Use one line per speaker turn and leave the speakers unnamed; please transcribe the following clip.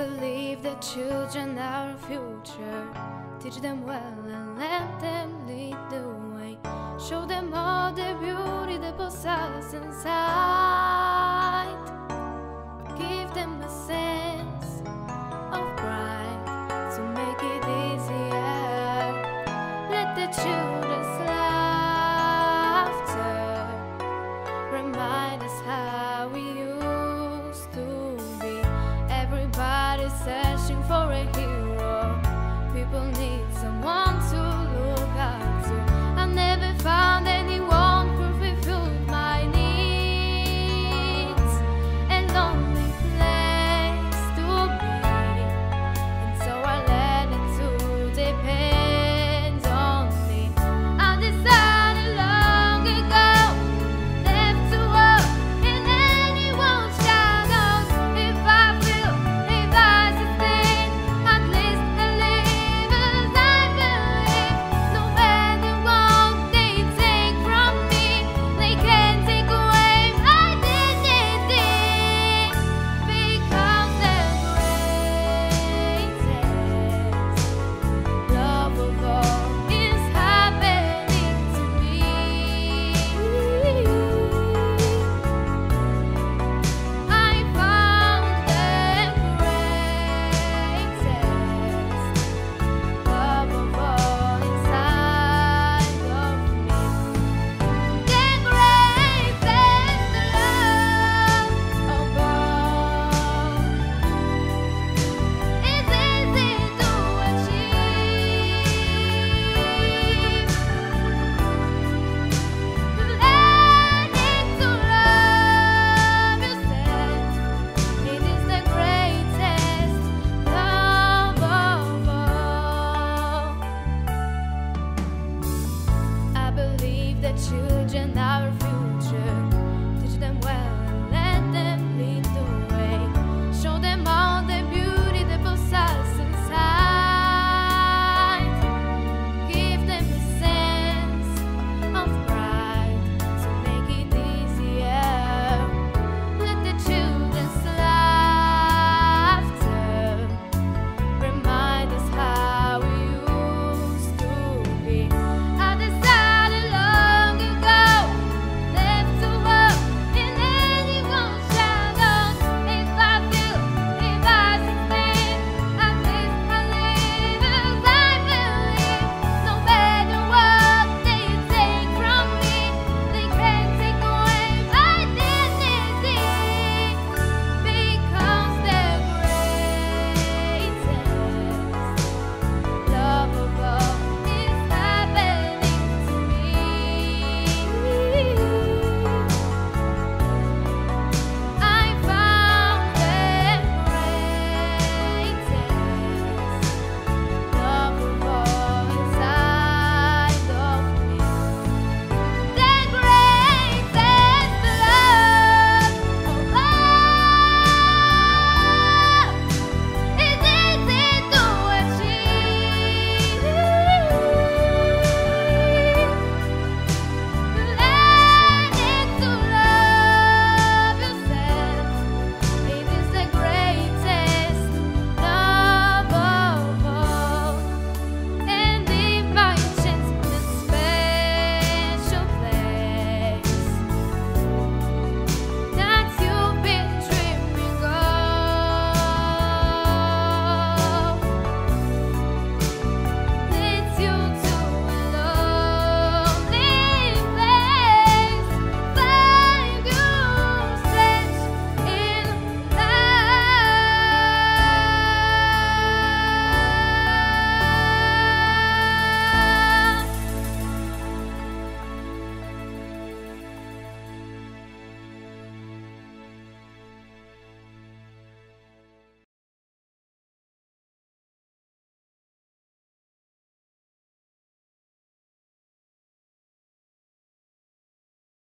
believe that children are our future. Teach them well and let them lead the way. Show them all the beauty that possesses inside. Give them a same.